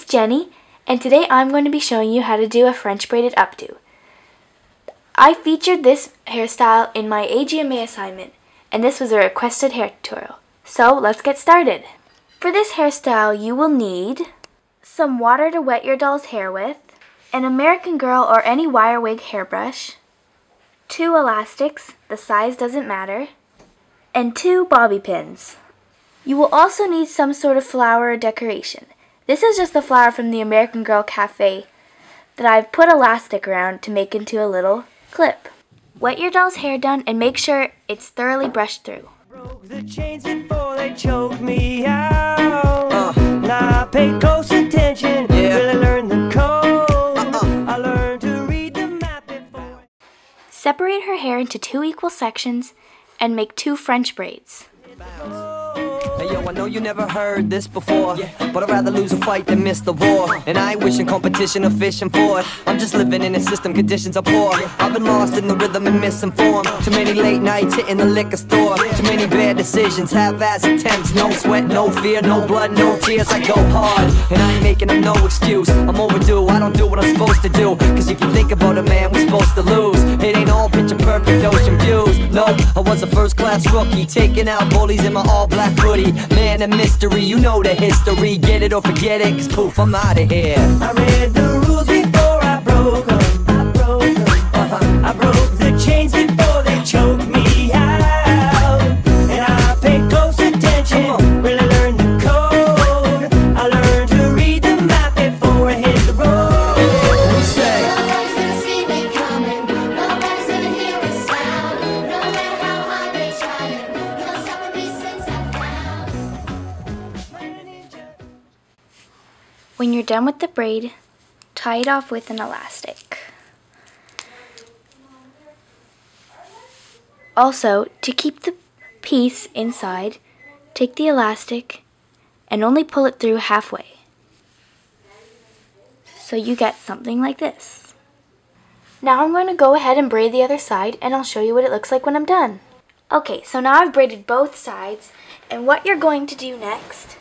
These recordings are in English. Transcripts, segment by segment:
Jenny, and today I'm going to be showing you how to do a French braided updo. I featured this hairstyle in my AGMA assignment, and this was a requested hair tutorial. So let's get started. For this hairstyle, you will need some water to wet your doll's hair with, an American Girl or any wire wig hairbrush, two elastics, the size doesn't matter, and two bobby pins. You will also need some sort of flower or decoration. This is just the flower from the American Girl Cafe that I've put elastic around to make into a little clip. Wet your doll's hair down and make sure it's thoroughly brushed through. Broke the chains before they choked me out. Uh-uh. Now I pay close attention, really learn the code. Uh-uh. I learned to read the map before. Separate her hair into two equal sections and make two French braids. Hey yo, I know you never heard this before, but I'd rather lose a fight than miss the war. And I ain't wishing competition or fishing for it. I'm just living in a system, conditions are poor. I've been lost in the rhythm and misinformed. Too many late nights hitting the liquor store. Too many bad decisions, half-ass attempts. No sweat, no fear, no blood, no tears. I go hard, and I ain't making up no excuse. I'm overdue, I don't do what I'm supposed to do. Cause if you think about it, man, we're supposed to lose. It ain't all was a first class rookie, taking out bullies in my all black hoodie. Man, a mystery, you know the history. Get it or forget it, cause poof, I'm out of here. When you're done with the braid, tie it off with an elastic. Also, to keep the piece inside, take the elastic and only pull it through halfway. So you get something like this. Now I'm going to go ahead and braid the other side and I'll show you what it looks like when I'm done. Okay, so now I've braided both sides and what you're going to do next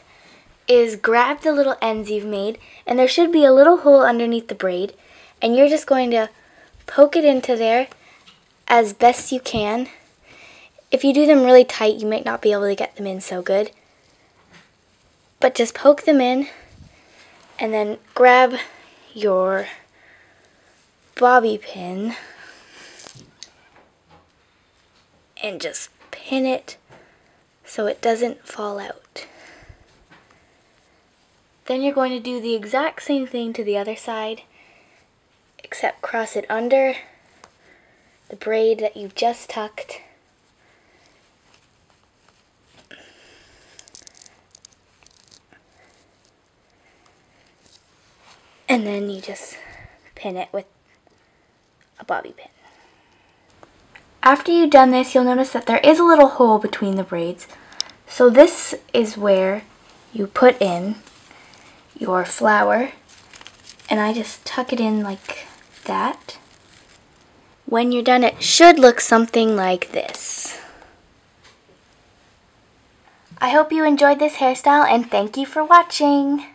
is grab the little ends you've made and there should be a little hole underneath the braid and you're just going to poke it into there as best you can. If you do them really tight, you might not be able to get them in so good. But just poke them in and then grab your bobby pin and just pin it so it doesn't fall out. Then you're going to do the exact same thing to the other side, except cross it under the braid that you just tucked. And then you just pin it with a bobby pin. After you've done this, you'll notice that there is a little hole between the braids. So this is where you put in your flower and I just tuck it in like that. When you're done, it should look something like this. I hope you enjoyed this hairstyle and thank you for watching.